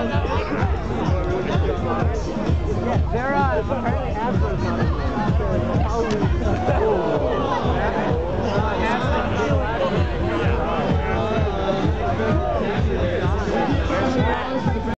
Yeah, Vera is apparently Astros